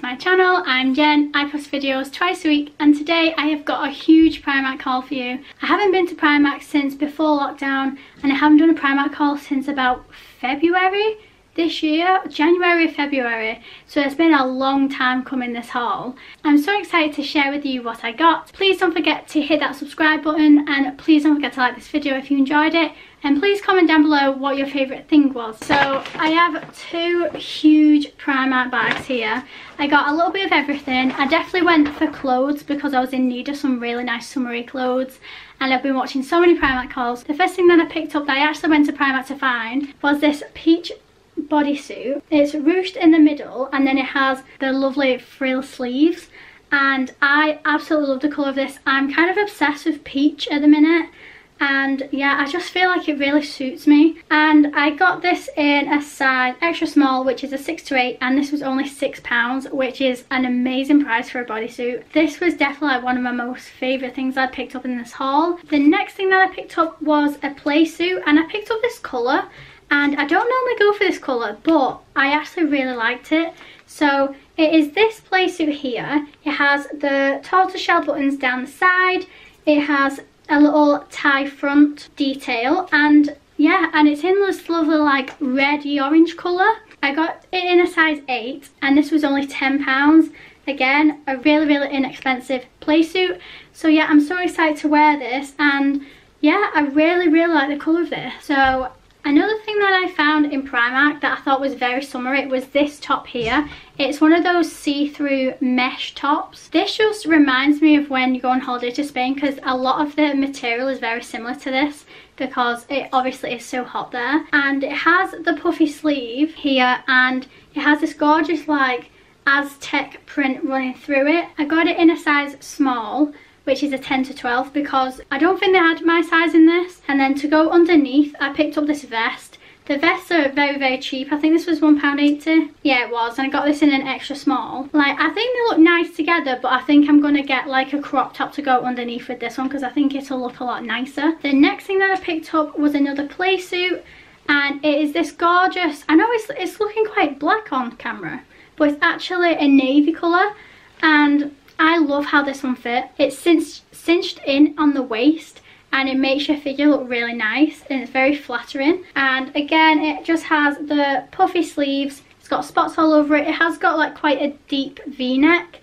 to my channel. I'm Jen, I post videos twice a week and today I have got a huge Primark haul for you. I haven't been to Primark since before lockdown and I haven't done a Primark haul since about February this year, January, February. So it's been a long time coming this haul. I'm so excited to share with you what I got. Please don't forget to hit that subscribe button and please don't forget to like this video if you enjoyed it. And please comment down below what your favourite thing was. So I have two huge Primark bags here. I got a little bit of everything. I definitely went for clothes because I was in need of some really nice summery clothes and I've been watching so many Primark hauls. The first thing that I picked up that I actually went to Primark to find was this peach bodysuit. It's ruched in the middle and then it has the lovely frill sleeves and I absolutely love the colour of this. I'm kind of obsessed with peach at the minute and yeah I just feel like it really suits me. And I got this in a size extra small which is a 6 to 8 and this was only £6 which is an amazing price for a bodysuit. This was definitely one of my most favourite things I picked up in this haul. The next thing that I picked up was a play suit and I picked up this colour. And I don't normally go for this colour but I actually really liked it. So it is this play suit here. It has the tortoiseshell buttons down the side. It has a little tie front detail and yeah and it's in this lovely like reddy orange colour. I got it in a size 8 and this was only £10 again a really really inexpensive play suit so yeah I'm so excited to wear this and yeah I really really like the colour of this. So Another thing that I found in Primark that I thought was very summery was this top here. It's one of those see-through mesh tops. This just reminds me of when you go on holiday to Spain because a lot of the material is very similar to this because it obviously is so hot there. And it has the puffy sleeve here and it has this gorgeous like Aztec print running through it. I got it in a size small which is a 10 to 12 because I don't think they had my size in this. And then to go underneath, I picked up this vest. The vests are very, very cheap. I think this was £1.80. Yeah, it was. And I got this in an extra small. Like, I think they look nice together, but I think I'm going to get like a crop top to go underneath with this one because I think it'll look a lot nicer. The next thing that I picked up was another play suit. And it is this gorgeous, I know it's, it's looking quite black on camera, but it's actually a navy colour. And I love how this one fit. It's cinched, in on the waist and it makes your figure look really nice and it's very flattering. And again, it just has the puffy sleeves. It's got spots all over it. It has got like quite a deep v-neck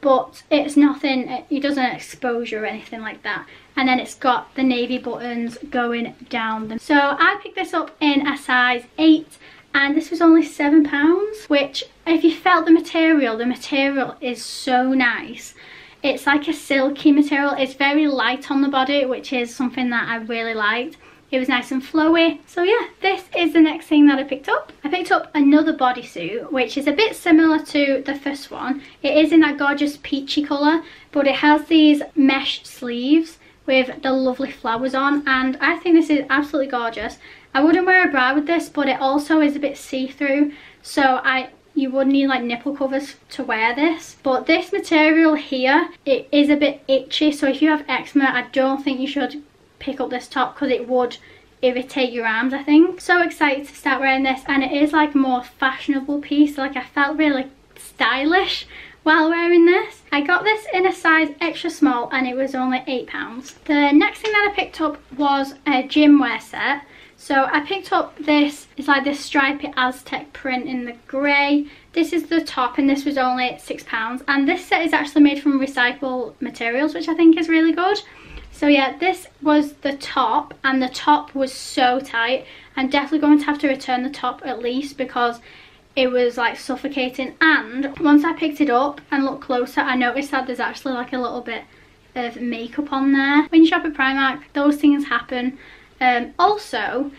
but it's nothing, it doesn't expose you or anything like that. And then it's got the navy buttons going down them. So I picked this up in a size 8 and this was only seven pounds which if you felt the material the material is so nice. It's like a silky material. It's very light on the body which is something that I really liked. It was nice and flowy. So yeah this is the next thing that I picked up. I picked up another bodysuit which is a bit similar to the first one. It is in that gorgeous peachy colour but it has these mesh sleeves with the lovely flowers on. And I think this is absolutely gorgeous I wouldn't wear a bra with this, but it also is a bit see-through. So I you would need like nipple covers to wear this. But this material here, it is a bit itchy. So if you have eczema, I don't think you should pick up this top because it would irritate your arms I think. So excited to start wearing this and it is like a more fashionable piece. Like I felt really stylish while wearing this. I got this in a size extra small and it was only £8. The next thing that I picked up was a gym wear set. So I picked up this, it's like this stripy Aztec print in the grey. This is the top and this was only £6. And this set is actually made from recycled materials, which I think is really good. So yeah, this was the top and the top was so tight. I'm definitely going to have to return the top at least because it was like suffocating. And once I picked it up and looked closer, I noticed that there's actually like a little bit of makeup on there. When you shop at Primark, those things happen. Um, also,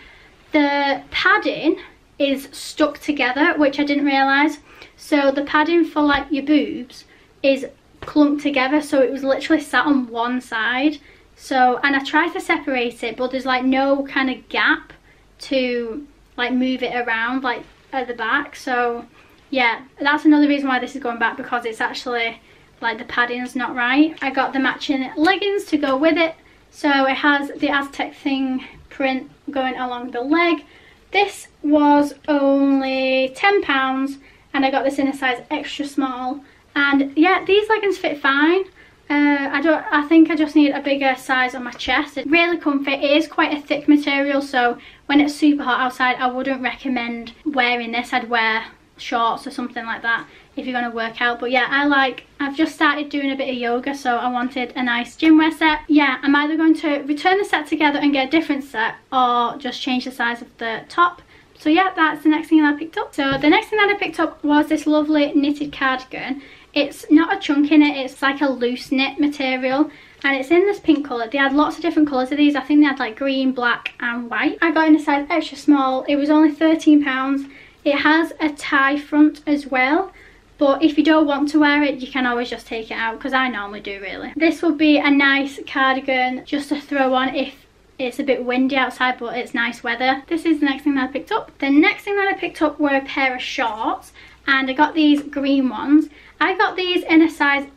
the padding is stuck together, which I didn't realise. So the padding for like your boobs is clumped together, so it was literally sat on one side. So, and I tried to separate it, but there's like no kind of gap to like move it around like at the back. So yeah, that's another reason why this is going back because it's actually like the padding's not right. I got the matching leggings to go with it. So it has the Aztec thing print going along the leg. This was only £10 and I got this in a size extra small and yeah these leggings fit fine uh, I don't. I think I just need a bigger size on my chest. It's really comfy. It is quite a thick material, so when it's super hot outside, I wouldn't recommend wearing this. I'd wear shorts or something like that if you're going to work out. But yeah, I like. I've just started doing a bit of yoga, so I wanted a nice gym wear set. Yeah, I'm either going to return the set together and get a different set, or just change the size of the top. So yeah, that's the next thing that I picked up. So the next thing that I picked up was this lovely knitted cardigan. It's not a chunk in it, it's like a loose knit material and it's in this pink colour. They had lots of different colours of these. I think they had like green, black and white. I got in a size extra small. It was only £13. It has a tie front as well. But if you don't want to wear it, you can always just take it out because I normally do really. This would be a nice cardigan just to throw on if it's a bit windy outside but it's nice weather. This is the next thing that I picked up. The next thing that I picked up were a pair of shorts and I got these green ones I got these in a size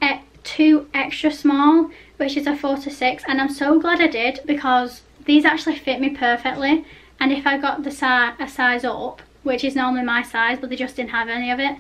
2 extra small, which is a 4 to 6, and I'm so glad I did because these actually fit me perfectly. And if I got the si a size up, which is normally my size, but they just didn't have any of it,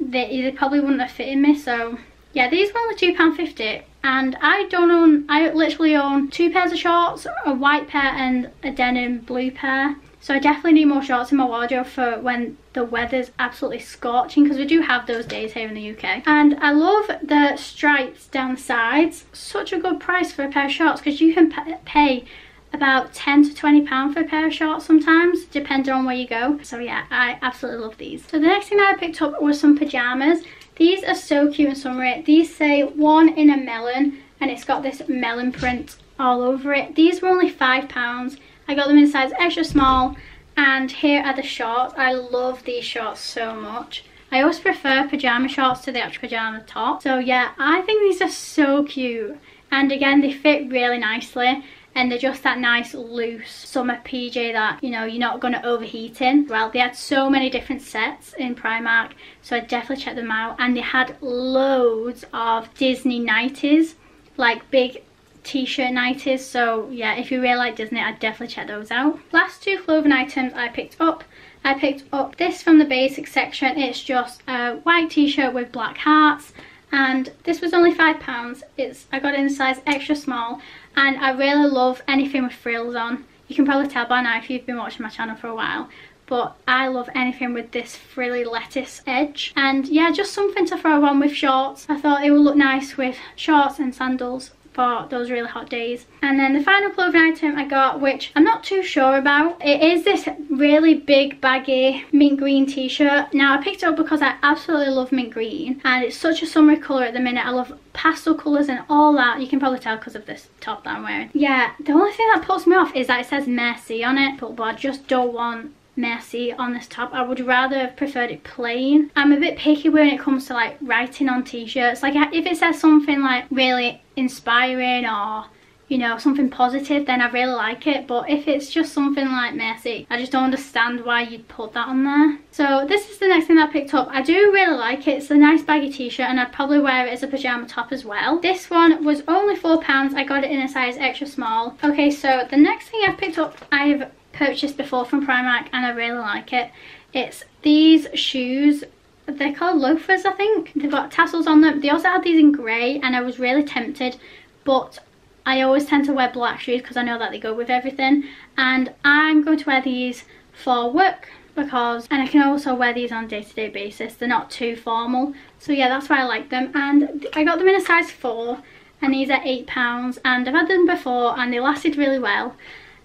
they, they probably wouldn't have fitted me. So yeah, these were only £2.50 and I don't own, I literally own two pairs of shorts, a white pair and a denim blue pair. So I definitely need more shorts in my wardrobe for when the weather's absolutely scorching because we do have those days here in the UK. And I love the stripes down the sides. Such a good price for a pair of shorts because you can pay about 10 to 20 pound for a pair of shorts sometimes depending on where you go so yeah i absolutely love these so the next thing i picked up was some pajamas these are so cute and summery these say one in a melon and it's got this melon print all over it these were only five pounds I got them in size extra small and here are the shorts. I love these shorts so much. I always prefer pyjama shorts to the actual pyjama top. So yeah, I think these are so cute. And again, they fit really nicely and they're just that nice loose summer PJ that you know you're not going to overheat in. Well they had so many different sets in Primark so I definitely checked them out and they had loads of Disney nighties like big t-shirt nighties so yeah if you really like Disney I'd definitely check those out. Last two clothing items I picked up. I picked up this from the basics section. It's just a white t-shirt with black hearts and this was only five pounds. It's I got it in size extra small and I really love anything with frills on. You can probably tell by now if you've been watching my channel for a while but I love anything with this frilly lettuce edge and yeah just something to throw on with shorts I thought it would look nice with shorts and sandals for those really hot days. And then the final clothing item I got, which I'm not too sure about, it is this really big baggy mint green t-shirt. Now I picked it up because I absolutely love mint green and it's such a summery colour at the minute. I love pastel colours and all that. You can probably tell because of this top that I'm wearing. Yeah, the only thing that puts me off is that it says Merci on it, but I just don't want Merci on this top. I would rather have preferred it plain. I'm a bit picky when it comes to like writing on t-shirts. Like if it says something like really inspiring or you know, something positive, then I really like it. But if it's just something like messy, I just don't understand why you'd put that on there. So this is the next thing I picked up. I do really like it. It's a nice baggy t-shirt and I'd probably wear it as a pyjama top as well. This one was only £4. I got it in a size extra small. Okay, so the next thing I've picked up, I've purchased before from Primark and I really like it. It's these shoes they're called loafers I think. They've got tassels on them. They also had these in grey and I was really tempted but I always tend to wear black shoes because I know that they go with everything. And I'm going to wear these for work because and I can also wear these on a day-to-day -day basis. They're not too formal. So yeah that's why I like them. And I got them in a size 4 and these are £8 and I've had them before and they lasted really well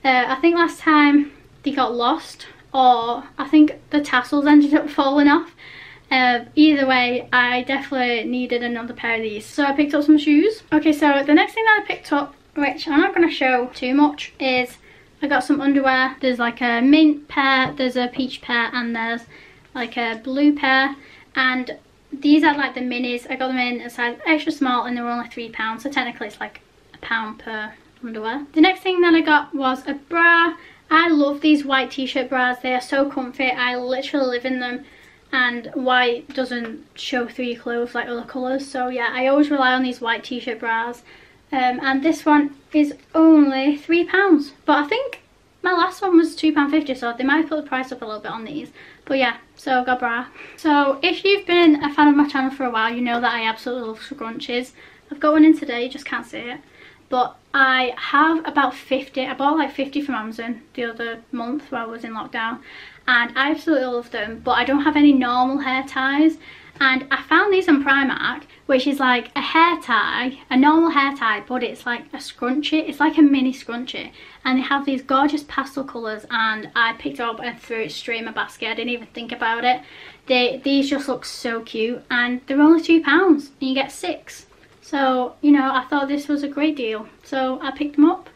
uh, I think last time they got lost or I think the tassels ended up falling off. Uh, either way, I definitely needed another pair of these. So I picked up some shoes. Okay, so the next thing that I picked up, which I'm not going to show too much, is I got some underwear. There's like a mint pair, there's a peach pair, and there's like a blue pair. And these are like the minis. I got them in a size extra small and they were only £3. So technically it's like a pound per underwear. The next thing that I got was a bra. I love these white t-shirt bras. They are so comfy. I literally live in them and white doesn't show through your clothes like other colours. So yeah, I always rely on these white t-shirt bras. Um, and this one is only £3. But I think my last one was £2.50 so they might put the price up a little bit on these. But yeah, so got bra. So if you've been a fan of my channel for a while, you know that I absolutely love scrunchies. I've got one in today, you just can't see it. But I have about 50, I bought like 50 from Amazon the other month while I was in lockdown. And I absolutely love them, but I don't have any normal hair ties and I found these on Primark which is like a hair tie, a normal hair tie but it's like a scrunchie, it's like a mini scrunchie and they have these gorgeous pastel colours and I picked up and threw it straight in my basket, I didn't even think about it. They, these just look so cute and they're only £2 and you get six. So, you know, I thought this was a great deal. So I picked them up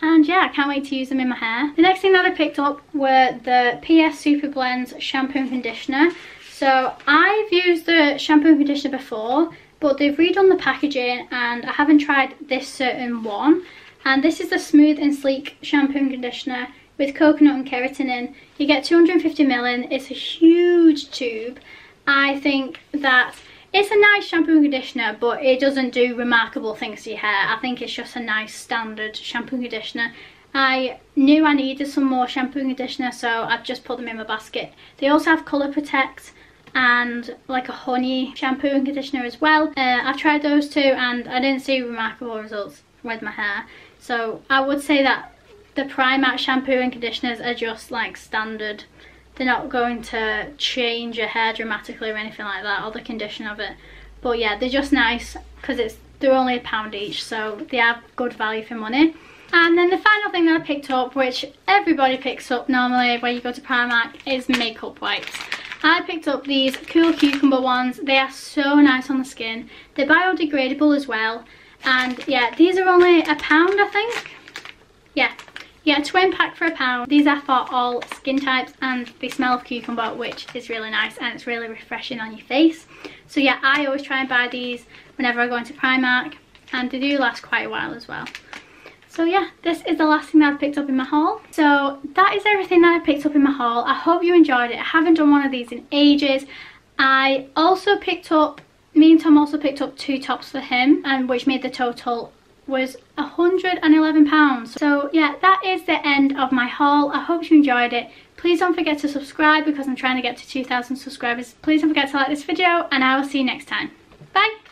and yeah, I can't wait to use them in my hair. The next thing that I picked up were the PS Super Blends shampoo and conditioner. So I've used the shampoo and conditioner before, but they've redone the packaging and I haven't tried this certain one. And this is the Smooth and Sleek shampoo and conditioner with coconut and keratin in. You get 250ml in, it's a huge tube. I think that it's a nice shampoo and conditioner, but it doesn't do remarkable things to your hair. I think it's just a nice standard shampoo and conditioner. I knew I needed some more shampoo and conditioner, so I've just put them in my basket. They also have Colour Protect, and like a honey shampoo and conditioner as well. Uh, I've tried those two and I didn't see remarkable results with my hair. So I would say that the Primark shampoo and conditioners are just like standard. They're not going to change your hair dramatically or anything like that or the condition of it. But yeah, they're just nice because it's they're only a pound each so they have good value for money. And then the final thing that I picked up, which everybody picks up normally when you go to Primark, is makeup wipes. I picked up these Cool Cucumber ones. They are so nice on the skin. They're biodegradable as well. And yeah, these are only a pound, I think. Yeah, yeah, twin pack for a pound. These are for all skin types and they smell of cucumber, which is really nice and it's really refreshing on your face. So yeah, I always try and buy these whenever I go into Primark and they do last quite a while as well. So yeah, this is the last thing that I've picked up in my haul. So that is everything that I picked up in my haul. I hope you enjoyed it. I haven't done one of these in ages. I also picked up, me and Tom also picked up two tops for him, and which made the total was £111. So yeah, that is the end of my haul. I hope you enjoyed it. Please don't forget to subscribe because I'm trying to get to 2,000 subscribers. Please don't forget to like this video and I will see you next time. Bye!